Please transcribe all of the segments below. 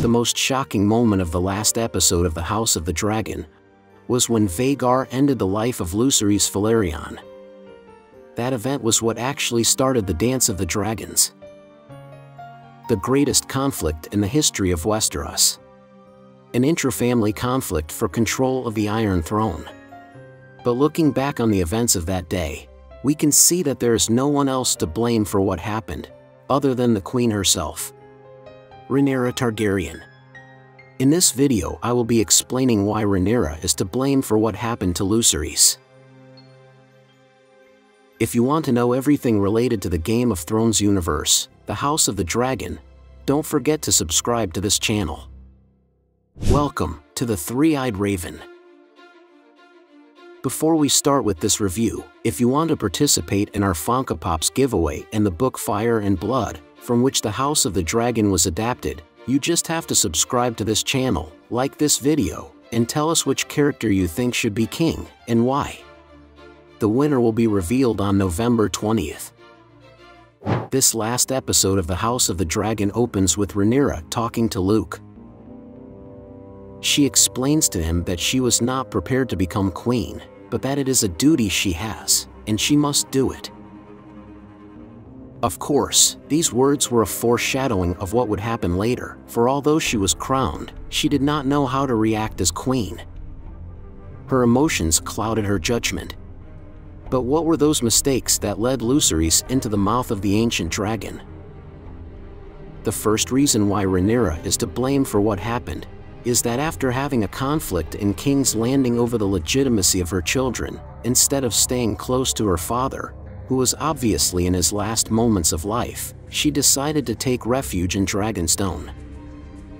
The most shocking moment of the last episode of The House of the Dragon was when Vhagar ended the life of Lucerys Velaryon. That event was what actually started the Dance of the Dragons. The greatest conflict in the history of Westeros. An intra-family conflict for control of the Iron Throne. But looking back on the events of that day, we can see that there is no one else to blame for what happened, other than the Queen herself. Rhaenyra Targaryen. In this video I will be explaining why Rhaenyra is to blame for what happened to Lucerys. If you want to know everything related to the Game of Thrones universe, the House of the Dragon, don't forget to subscribe to this channel. Welcome to the Three-Eyed Raven. Before we start with this review, if you want to participate in our Funko Pops giveaway and the book Fire and Blood, from which the House of the Dragon was adapted, you just have to subscribe to this channel, like this video, and tell us which character you think should be king, and why. The winner will be revealed on November 20th. This last episode of the House of the Dragon opens with Rhaenyra talking to Luke. She explains to him that she was not prepared to become queen, but that it is a duty she has, and she must do it. Of course, these words were a foreshadowing of what would happen later, for although she was crowned, she did not know how to react as queen. Her emotions clouded her judgment. But what were those mistakes that led Lucerys into the mouth of the ancient dragon? The first reason why Rhaenyra is to blame for what happened is that after having a conflict in King's Landing over the legitimacy of her children, instead of staying close to her father, who was obviously in his last moments of life, she decided to take refuge in Dragonstone.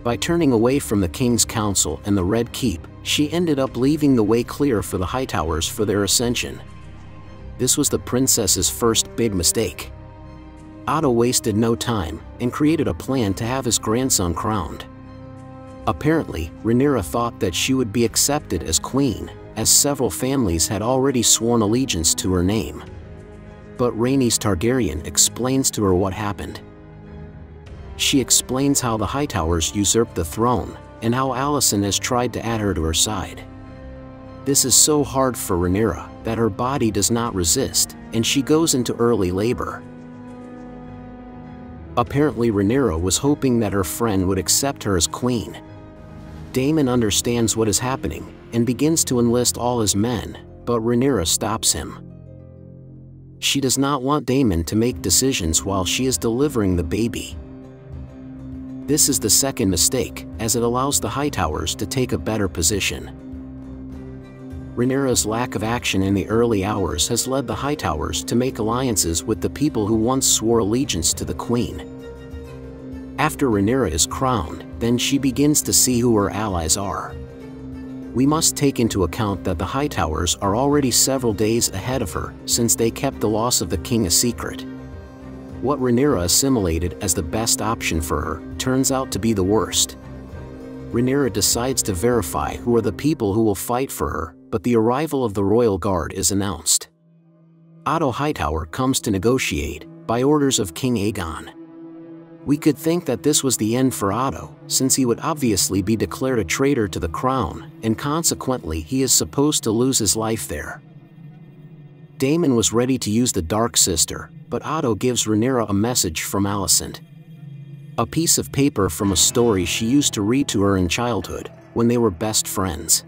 By turning away from the King's Council and the Red Keep, she ended up leaving the way clear for the Hightowers for their ascension. This was the princess's first big mistake. Otto wasted no time and created a plan to have his grandson crowned. Apparently, Rhaenyra thought that she would be accepted as queen, as several families had already sworn allegiance to her name. But Rhaenys Targaryen explains to her what happened. She explains how the Hightowers usurped the throne, and how Alicent has tried to add her to her side. This is so hard for Rhaenyra that her body does not resist, and she goes into early labor. Apparently Rhaenyra was hoping that her friend would accept her as queen, Daemon understands what is happening and begins to enlist all his men, but Rhaenyra stops him. She does not want Daemon to make decisions while she is delivering the baby. This is the second mistake, as it allows the Hightowers to take a better position. Rhaenyra's lack of action in the early hours has led the Hightowers to make alliances with the people who once swore allegiance to the Queen. After Rhaenyra is crowned, then she begins to see who her allies are. We must take into account that the Hightowers are already several days ahead of her since they kept the loss of the king a secret. What Rhaenyra assimilated as the best option for her turns out to be the worst. Rhaenyra decides to verify who are the people who will fight for her, but the arrival of the royal guard is announced. Otto Hightower comes to negotiate, by orders of King Aegon. We could think that this was the end for Otto, since he would obviously be declared a traitor to the crown, and consequently he is supposed to lose his life there. Daemon was ready to use the Dark Sister, but Otto gives Rhaenyra a message from Alicent. A piece of paper from a story she used to read to her in childhood, when they were best friends.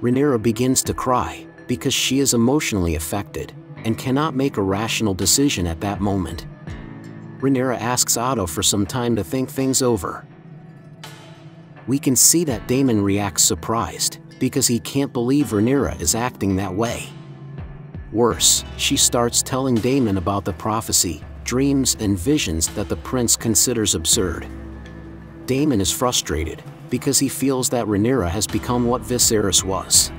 Rhaenyra begins to cry, because she is emotionally affected, and cannot make a rational decision at that moment. Rhaenyra asks Otto for some time to think things over. We can see that Daemon reacts surprised, because he can't believe Rhaenyra is acting that way. Worse, she starts telling Daemon about the prophecy, dreams and visions that the prince considers absurd. Daemon is frustrated, because he feels that Rhaenyra has become what Viserys was.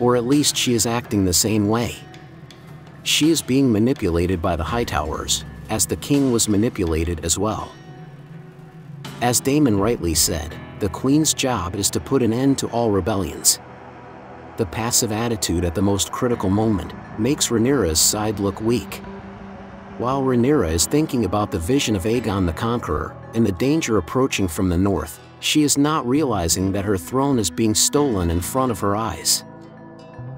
Or at least she is acting the same way. She is being manipulated by the Hightowers, as the king was manipulated as well. As Daemon rightly said, the queen's job is to put an end to all rebellions. The passive attitude at the most critical moment makes Rhaenyra's side look weak. While Rhaenyra is thinking about the vision of Aegon the Conqueror, and the danger approaching from the north, she is not realizing that her throne is being stolen in front of her eyes.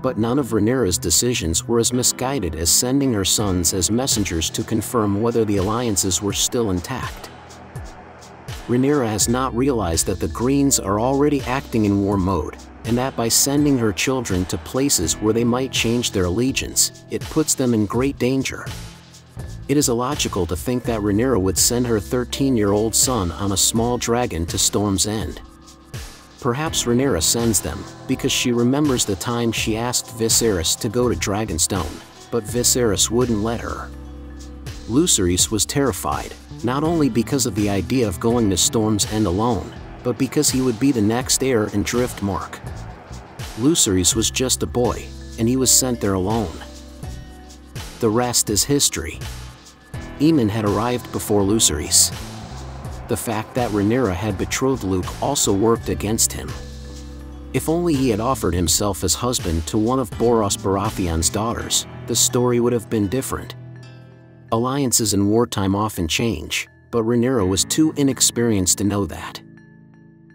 But none of Rhaenyra's decisions were as misguided as sending her sons as messengers to confirm whether the alliances were still intact. Rhaenyra has not realized that the Greens are already acting in war mode, and that by sending her children to places where they might change their allegiance, it puts them in great danger. It is illogical to think that Rhaenyra would send her 13-year-old son on a small dragon to Storm's End. Perhaps Rhaenyra sends them, because she remembers the time she asked Viserys to go to Dragonstone, but Viserys wouldn't let her. Lucerys was terrified, not only because of the idea of going to Storm's End alone, but because he would be the next heir in Driftmark. Lucerys was just a boy, and he was sent there alone. The rest is history. Aemond had arrived before Lucerys. The fact that Rhaenyra had betrothed Luke also worked against him. If only he had offered himself as husband to one of Borros Baratheon's daughters, the story would have been different. Alliances in wartime often change, but Rhaenyra was too inexperienced to know that.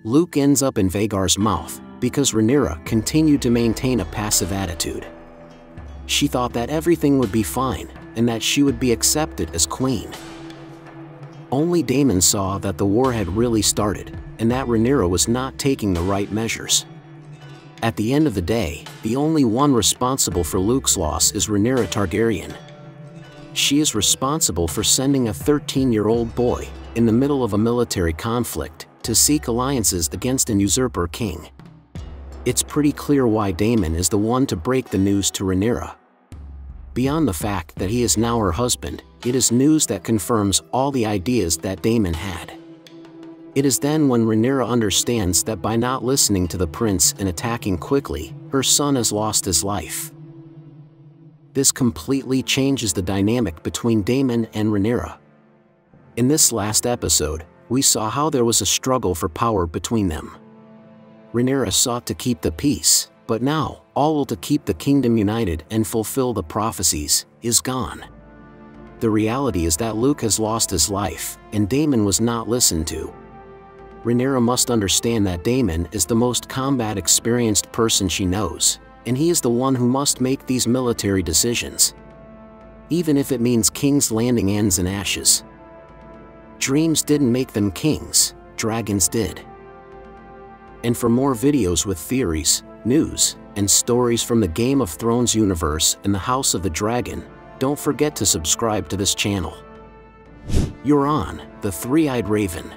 Luke ends up in Vhagar's mouth because Rhaenyra continued to maintain a passive attitude. She thought that everything would be fine and that she would be accepted as queen. Only Daemon saw that the war had really started and that Rhaenyra was not taking the right measures. At the end of the day, the only one responsible for Luke's loss is Rhaenyra Targaryen. She is responsible for sending a 13-year-old boy, in the middle of a military conflict, to seek alliances against an usurper king. It's pretty clear why Daemon is the one to break the news to Rhaenyra. Beyond the fact that he is now her husband, it is news that confirms all the ideas that Daemon had. It is then when Rhaenyra understands that by not listening to the prince and attacking quickly, her son has lost his life. This completely changes the dynamic between Daemon and Rhaenyra. In this last episode, we saw how there was a struggle for power between them. Rhaenyra sought to keep the peace, but now, all to keep the kingdom united and fulfill the prophecies, is gone. The reality is that Luke has lost his life, and Daemon was not listened to. Rhaenyra must understand that Daemon is the most combat experienced person she knows, and he is the one who must make these military decisions. Even if it means King's Landing ends in ashes. Dreams didn't make them kings, dragons did. And for more videos with theories, news, and stories from the Game of Thrones universe and the House of the Dragon, don't forget to subscribe to this channel. You're on, The Three-Eyed Raven.